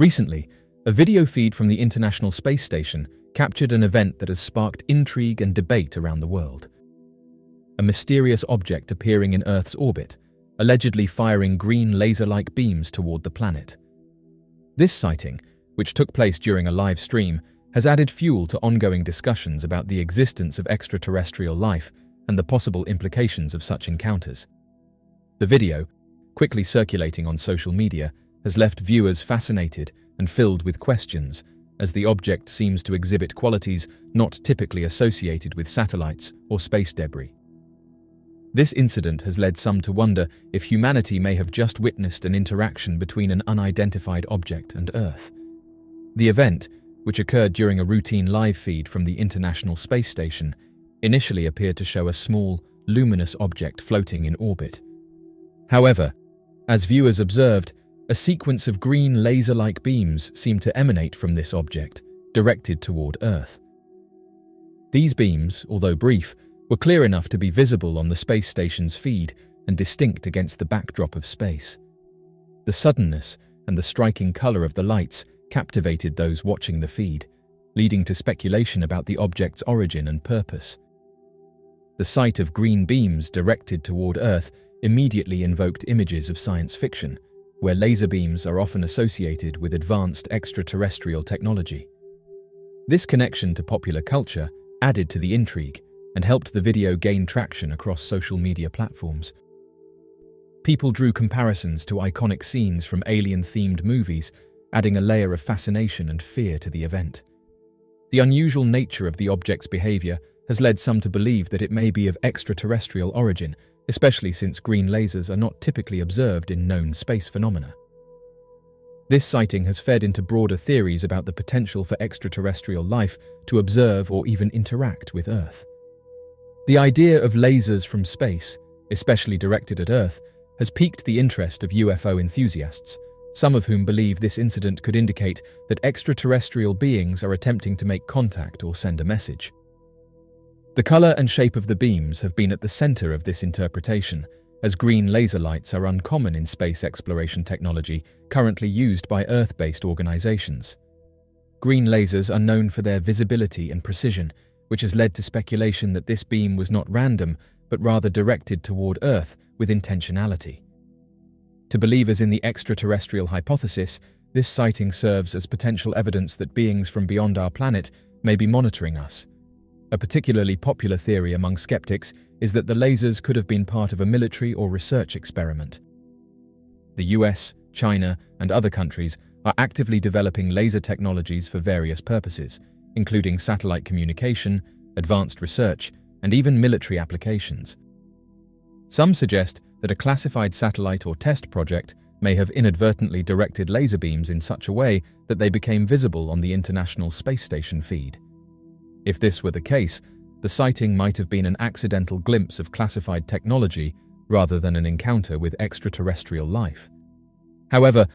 Recently, a video feed from the International Space Station captured an event that has sparked intrigue and debate around the world. A mysterious object appearing in Earth's orbit, allegedly firing green laser-like beams toward the planet. This sighting, which took place during a live stream, has added fuel to ongoing discussions about the existence of extraterrestrial life and the possible implications of such encounters. The video, quickly circulating on social media, has left viewers fascinated and filled with questions as the object seems to exhibit qualities not typically associated with satellites or space debris. This incident has led some to wonder if humanity may have just witnessed an interaction between an unidentified object and Earth. The event, which occurred during a routine live feed from the International Space Station, initially appeared to show a small, luminous object floating in orbit. However, as viewers observed, a sequence of green laser-like beams seemed to emanate from this object, directed toward Earth. These beams, although brief, were clear enough to be visible on the space station's feed and distinct against the backdrop of space. The suddenness and the striking color of the lights captivated those watching the feed, leading to speculation about the object's origin and purpose. The sight of green beams directed toward Earth immediately invoked images of science fiction, where laser beams are often associated with advanced extraterrestrial technology. This connection to popular culture added to the intrigue and helped the video gain traction across social media platforms. People drew comparisons to iconic scenes from alien-themed movies, adding a layer of fascination and fear to the event. The unusual nature of the object's behavior has led some to believe that it may be of extraterrestrial origin especially since green lasers are not typically observed in known space phenomena. This sighting has fed into broader theories about the potential for extraterrestrial life to observe or even interact with Earth. The idea of lasers from space, especially directed at Earth, has piqued the interest of UFO enthusiasts, some of whom believe this incident could indicate that extraterrestrial beings are attempting to make contact or send a message. The colour and shape of the beams have been at the centre of this interpretation, as green laser lights are uncommon in space exploration technology currently used by Earth-based organisations. Green lasers are known for their visibility and precision, which has led to speculation that this beam was not random, but rather directed toward Earth with intentionality. To believers in the extraterrestrial hypothesis, this sighting serves as potential evidence that beings from beyond our planet may be monitoring us, a particularly popular theory among skeptics is that the lasers could have been part of a military or research experiment. The US, China, and other countries are actively developing laser technologies for various purposes, including satellite communication, advanced research, and even military applications. Some suggest that a classified satellite or test project may have inadvertently directed laser beams in such a way that they became visible on the International Space Station feed. If this were the case, the sighting might have been an accidental glimpse of classified technology rather than an encounter with extraterrestrial life. However,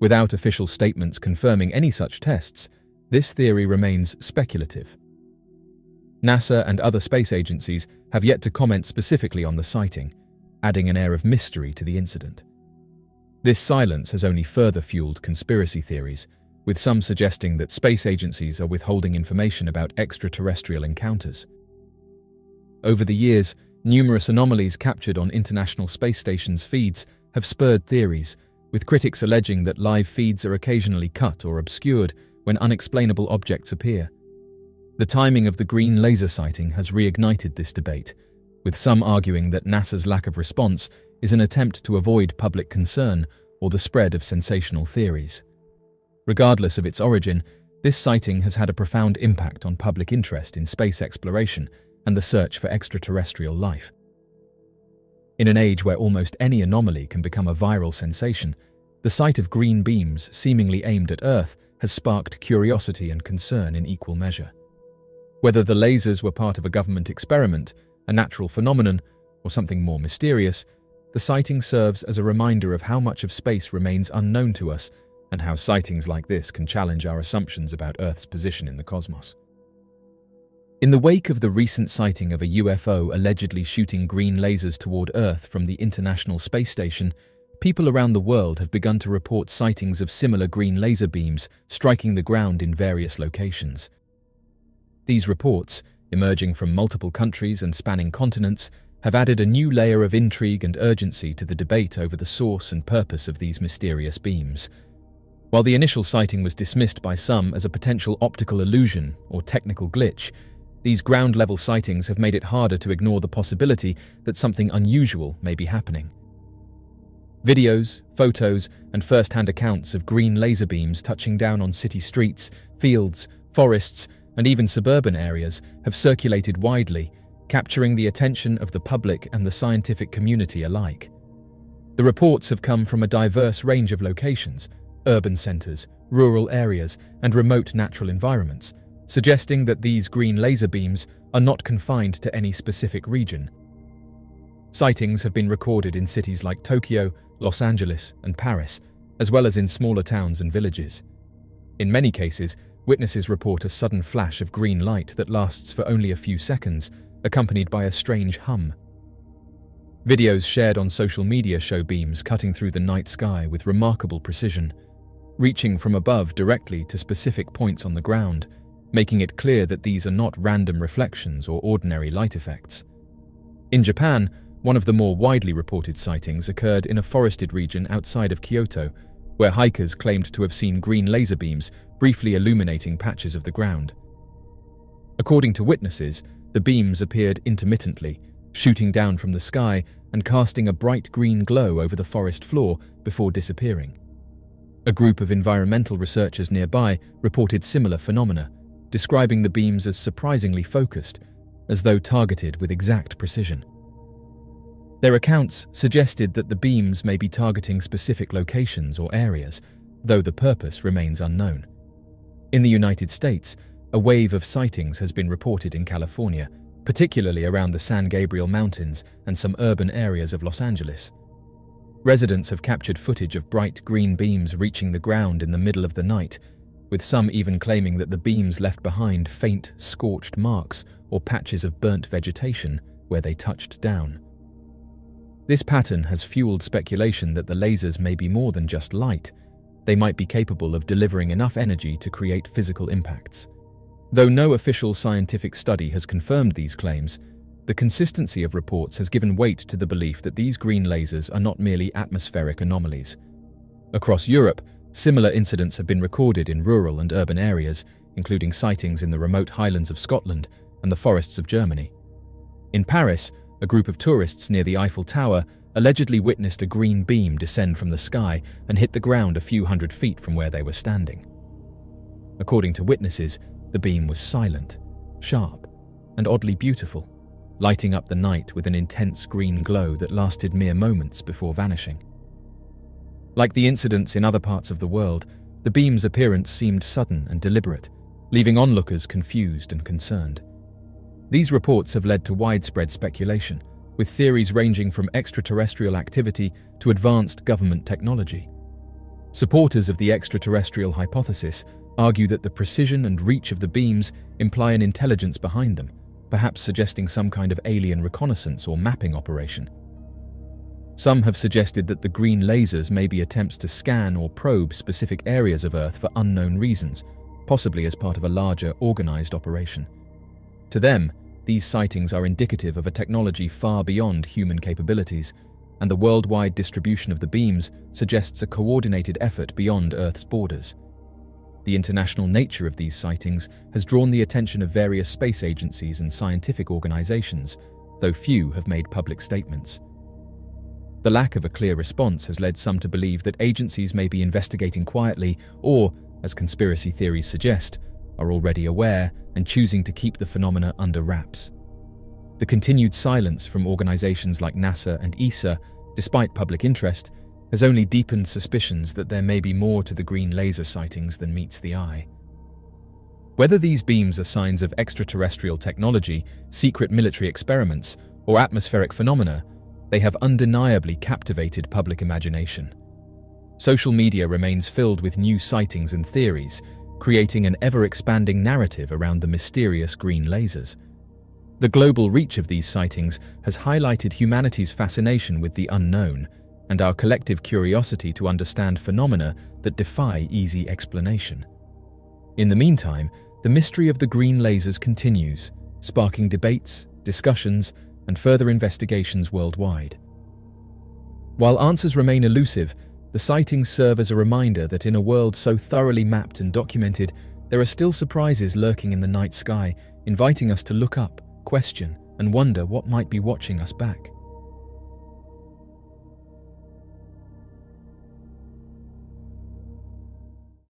without official statements confirming any such tests, this theory remains speculative. NASA and other space agencies have yet to comment specifically on the sighting, adding an air of mystery to the incident. This silence has only further fueled conspiracy theories, with some suggesting that space agencies are withholding information about extraterrestrial encounters. Over the years, numerous anomalies captured on International Space Station's feeds have spurred theories, with critics alleging that live feeds are occasionally cut or obscured when unexplainable objects appear. The timing of the green laser sighting has reignited this debate, with some arguing that NASA's lack of response is an attempt to avoid public concern or the spread of sensational theories. Regardless of its origin, this sighting has had a profound impact on public interest in space exploration and the search for extraterrestrial life. In an age where almost any anomaly can become a viral sensation, the sight of green beams seemingly aimed at Earth has sparked curiosity and concern in equal measure. Whether the lasers were part of a government experiment, a natural phenomenon, or something more mysterious, the sighting serves as a reminder of how much of space remains unknown to us and how sightings like this can challenge our assumptions about Earth's position in the cosmos. In the wake of the recent sighting of a UFO allegedly shooting green lasers toward Earth from the International Space Station, people around the world have begun to report sightings of similar green laser beams striking the ground in various locations. These reports, emerging from multiple countries and spanning continents, have added a new layer of intrigue and urgency to the debate over the source and purpose of these mysterious beams. While the initial sighting was dismissed by some as a potential optical illusion or technical glitch, these ground level sightings have made it harder to ignore the possibility that something unusual may be happening. Videos, photos, and first hand accounts of green laser beams touching down on city streets, fields, forests, and even suburban areas have circulated widely, capturing the attention of the public and the scientific community alike. The reports have come from a diverse range of locations, urban centres, rural areas, and remote natural environments, suggesting that these green laser beams are not confined to any specific region. Sightings have been recorded in cities like Tokyo, Los Angeles, and Paris, as well as in smaller towns and villages. In many cases, witnesses report a sudden flash of green light that lasts for only a few seconds, accompanied by a strange hum. Videos shared on social media show beams cutting through the night sky with remarkable precision reaching from above directly to specific points on the ground, making it clear that these are not random reflections or ordinary light effects. In Japan, one of the more widely reported sightings occurred in a forested region outside of Kyoto, where hikers claimed to have seen green laser beams briefly illuminating patches of the ground. According to witnesses, the beams appeared intermittently, shooting down from the sky and casting a bright green glow over the forest floor before disappearing. A group of environmental researchers nearby reported similar phenomena, describing the beams as surprisingly focused, as though targeted with exact precision. Their accounts suggested that the beams may be targeting specific locations or areas, though the purpose remains unknown. In the United States, a wave of sightings has been reported in California, particularly around the San Gabriel Mountains and some urban areas of Los Angeles. Residents have captured footage of bright green beams reaching the ground in the middle of the night, with some even claiming that the beams left behind faint, scorched marks or patches of burnt vegetation where they touched down. This pattern has fueled speculation that the lasers may be more than just light. They might be capable of delivering enough energy to create physical impacts. Though no official scientific study has confirmed these claims, the consistency of reports has given weight to the belief that these green lasers are not merely atmospheric anomalies. Across Europe, similar incidents have been recorded in rural and urban areas, including sightings in the remote highlands of Scotland and the forests of Germany. In Paris, a group of tourists near the Eiffel Tower allegedly witnessed a green beam descend from the sky and hit the ground a few hundred feet from where they were standing. According to witnesses, the beam was silent, sharp, and oddly beautiful lighting up the night with an intense green glow that lasted mere moments before vanishing. Like the incidents in other parts of the world, the beam's appearance seemed sudden and deliberate, leaving onlookers confused and concerned. These reports have led to widespread speculation, with theories ranging from extraterrestrial activity to advanced government technology. Supporters of the extraterrestrial hypothesis argue that the precision and reach of the beams imply an intelligence behind them, perhaps suggesting some kind of alien reconnaissance or mapping operation. Some have suggested that the green lasers may be attempts to scan or probe specific areas of Earth for unknown reasons, possibly as part of a larger, organized operation. To them, these sightings are indicative of a technology far beyond human capabilities, and the worldwide distribution of the beams suggests a coordinated effort beyond Earth's borders. The international nature of these sightings has drawn the attention of various space agencies and scientific organizations, though few have made public statements. The lack of a clear response has led some to believe that agencies may be investigating quietly or, as conspiracy theories suggest, are already aware and choosing to keep the phenomena under wraps. The continued silence from organizations like NASA and ESA, despite public interest, has only deepened suspicions that there may be more to the green laser sightings than meets the eye. Whether these beams are signs of extraterrestrial technology, secret military experiments, or atmospheric phenomena, they have undeniably captivated public imagination. Social media remains filled with new sightings and theories, creating an ever-expanding narrative around the mysterious green lasers. The global reach of these sightings has highlighted humanity's fascination with the unknown and our collective curiosity to understand phenomena that defy easy explanation. In the meantime, the mystery of the green lasers continues, sparking debates, discussions, and further investigations worldwide. While answers remain elusive, the sightings serve as a reminder that in a world so thoroughly mapped and documented, there are still surprises lurking in the night sky, inviting us to look up, question, and wonder what might be watching us back.